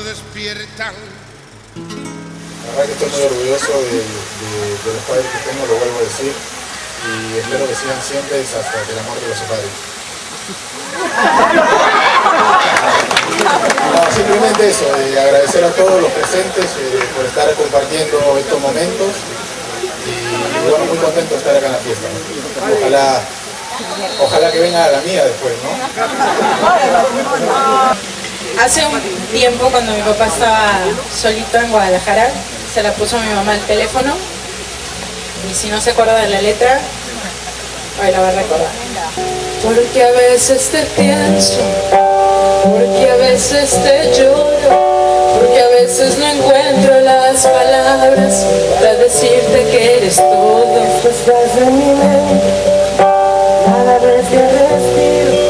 cuando despiertan. La verdad que estoy muy orgulloso de, de- de los padres que tengo, lo vuelvo a decir, y espero que sigan siempre hasta que la muerte los separe. No, simplemente eso, eh, agradecer a todos los presentes eh, por estar compartiendo estos momentos y bueno, muy contento de estar acá en la fiesta. ¿no? Ojalá, ojalá que venga la mía después, ¿no? Hace un tiempo cuando mi papá estaba solito en Guadalajara, se la puso a mi mamá el teléfono y si no se acuerda de la letra, hoy la va a recordar. Porque a veces te pienso, porque a veces te lloro, porque a veces no encuentro las palabras para decirte que eres todo. Estás en mi mente, cada vez que respiro,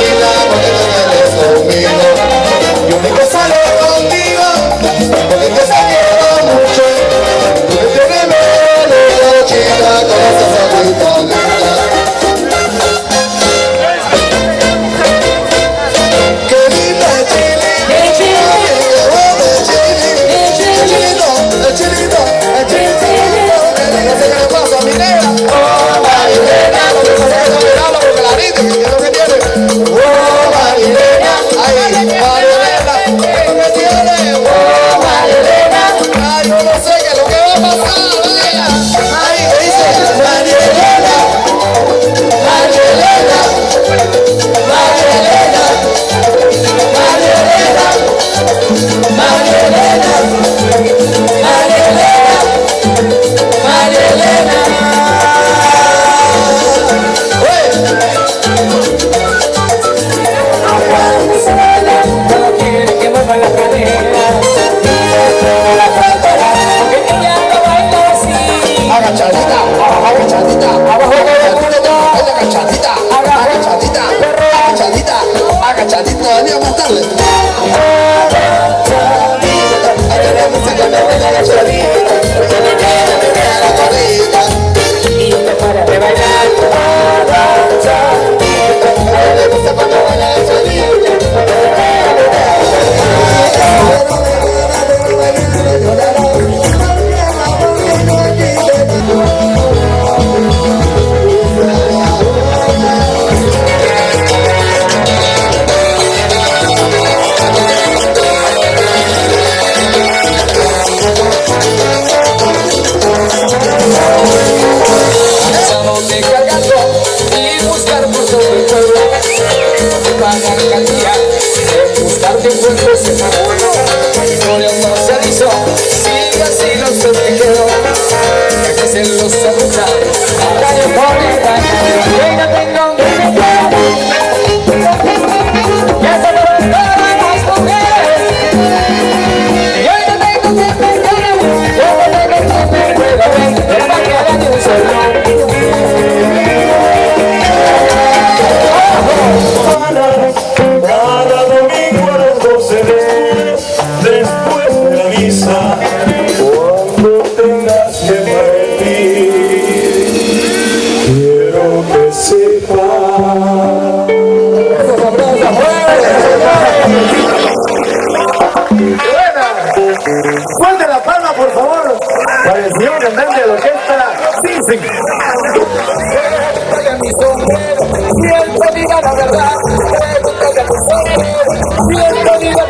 las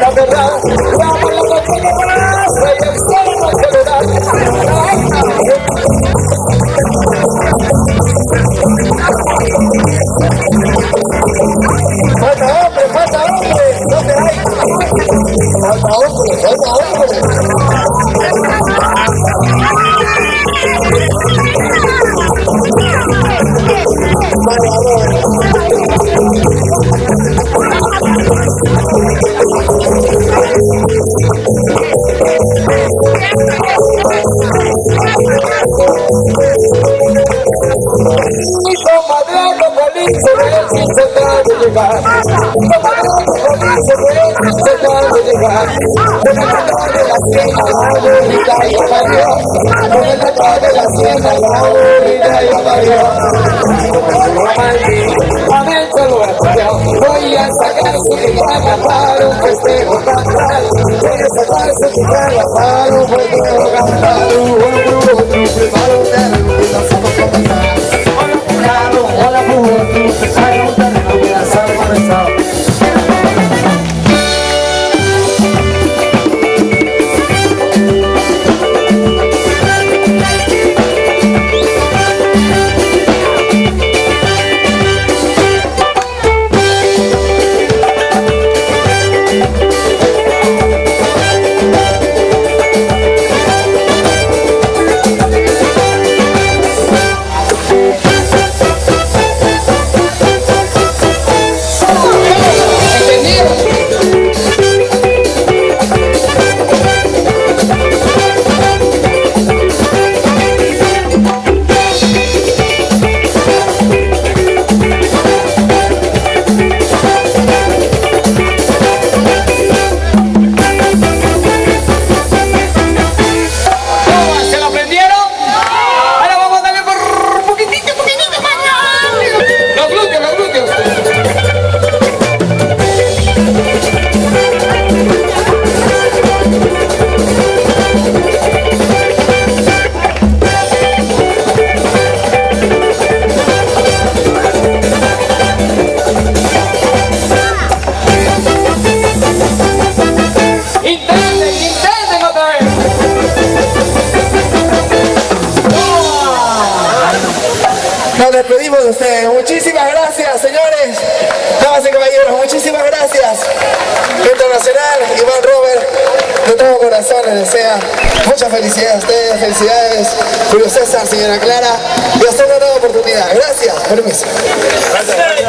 la verdad. Vamos la de braza y el no. Falta hombre, falta hombre, ¿dónde hay? Falta hombre, falta hombre. Tratar de la. A a un festejo cantar. Voy a sacar su guitarra para un festejo cantar. Preparo de la vamos a comenzar. Hola, fulano, hola, juventud. Hay un terreno que has comenzado. ¿Se ustedes. Muchísimas gracias, señores. Damas y caballeros, muchísimas gracias. Internacional, Iván Robert, de todo corazón les desea mucha felicidad a ustedes, felicidades, Julio César, señora Clara, y hasta una nueva oportunidad. Gracias, permiso. Gracias.